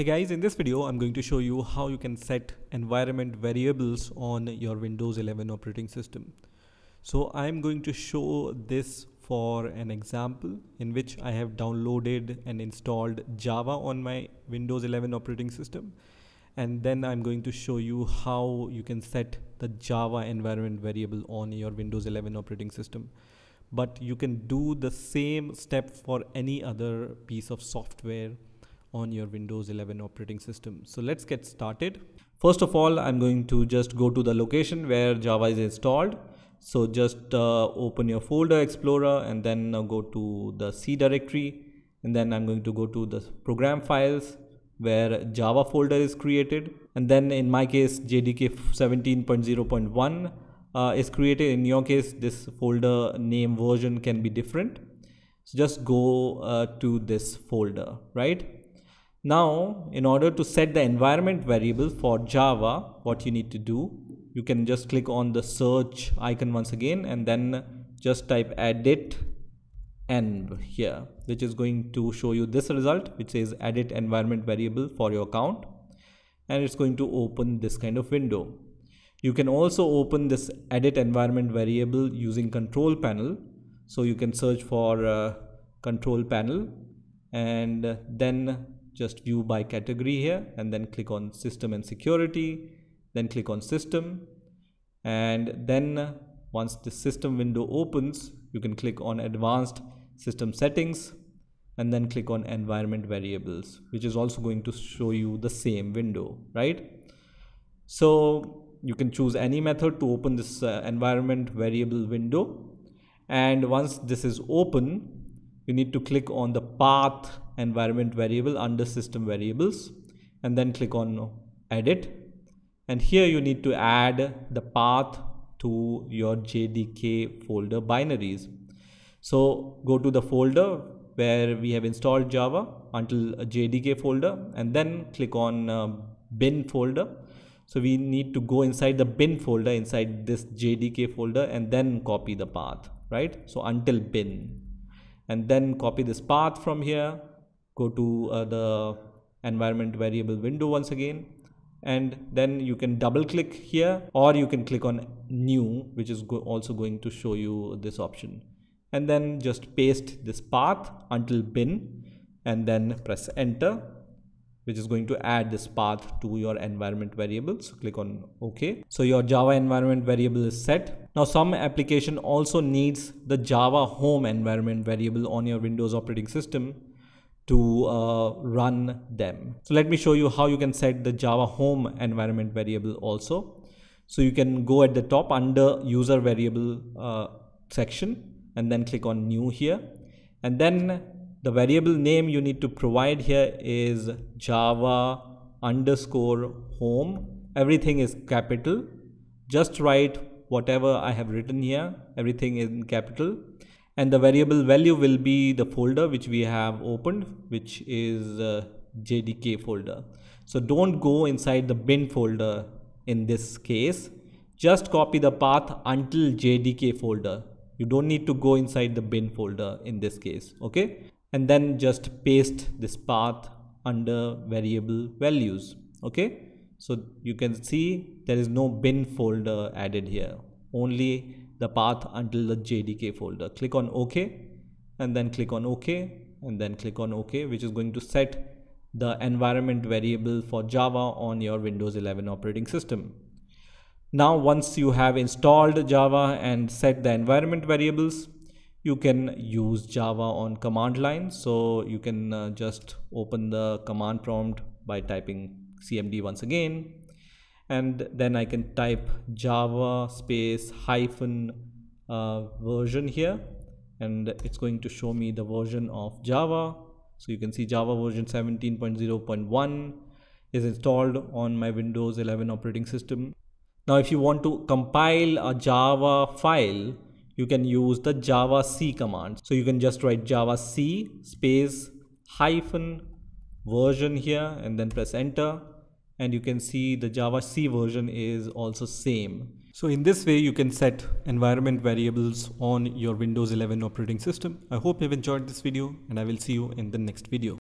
Hey guys, in this video, I'm going to show you how you can set environment variables on your Windows 11 operating system. So I'm going to show this for an example in which I have downloaded and installed Java on my Windows 11 operating system. And then I'm going to show you how you can set the Java environment variable on your Windows 11 operating system. But you can do the same step for any other piece of software on your Windows 11 operating system. So let's get started. First of all, I'm going to just go to the location where Java is installed. So just uh, open your folder explorer and then uh, go to the C directory and then I'm going to go to the program files where Java folder is created and then in my case JDK 17.0.1 uh, is created in your case this folder name version can be different so just go uh, to this folder right now, in order to set the environment variable for Java, what you need to do, you can just click on the search icon once again and then just type edit env here, which is going to show you this result, which says edit environment variable for your account. And it's going to open this kind of window. You can also open this edit environment variable using control panel. So you can search for uh, control panel and then just view by category here and then click on system and security then click on system. And then once the system window opens you can click on advanced system settings and then click on environment variables which is also going to show you the same window right? So you can choose any method to open this uh, environment variable window. And once this is open you need to click on the path environment variable under system variables and then click on edit and here you need to add the path to your JDK folder binaries. So go to the folder where we have installed Java until JDK folder and then click on uh, bin folder. So we need to go inside the bin folder inside this JDK folder and then copy the path, right? So until bin and then copy this path from here go to uh, the environment variable window once again. And then you can double click here or you can click on new which is go also going to show you this option. And then just paste this path until bin and then press enter which is going to add this path to your environment variable. So click on ok. So your java environment variable is set. Now some application also needs the java home environment variable on your windows operating system to uh, run them. So let me show you how you can set the Java home environment variable also. So you can go at the top under user variable uh, section and then click on new here. And then the variable name you need to provide here is Java underscore home. Everything is capital. Just write whatever I have written here, everything in capital and the variable value will be the folder which we have opened which is uh, JDK folder. So don't go inside the bin folder in this case. Just copy the path until JDK folder. You don't need to go inside the bin folder in this case. Okay. And then just paste this path under variable values. Okay. So you can see there is no bin folder added here. Only the path until the JDK folder. Click on OK and then click on OK and then click on OK which is going to set the environment variable for Java on your Windows 11 operating system. Now once you have installed Java and set the environment variables, you can use Java on command line. So you can uh, just open the command prompt by typing cmd once again and then I can type java space hyphen uh, version here. And it's going to show me the version of java. So you can see java version 17.0.1 is installed on my windows 11 operating system. Now if you want to compile a java file you can use the javac command. So you can just write javac space hyphen version here and then press enter and you can see the javac version is also same. So in this way you can set environment variables on your Windows 11 operating system. I hope you've enjoyed this video and I will see you in the next video.